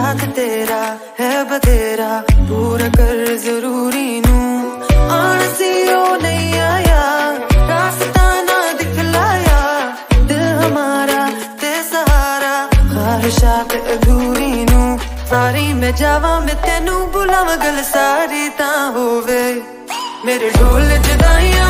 साथ तेरा है बतेरा पूरा कर ज़रूरी नू। आनसी ओ नहीं आया, रास्ता ना दिखलाया। दिल हमारा ते सहारा ख्वाहिशात अधूरी नू। सारी मैं जावा, मैं तेनू बुलावा, गल सारी ता होवे। मेरे ढोल जदाइयाँ